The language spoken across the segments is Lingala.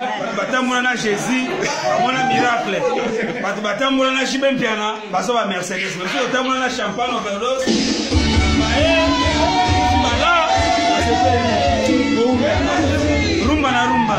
bato batambola na jésus bamona miracle bato batambola na jibe mpiana bazo ba mercedes bato batambola na champagne overdos baye bala rumba na rumba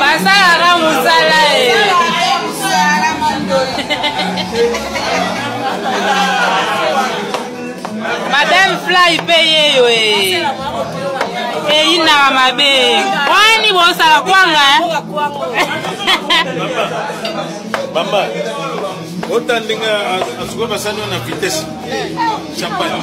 basalaka mosala madame fly mpe yeyo eyinaka mabe wani bosala kwanga mama otandinga asuka basani na vitesse champagne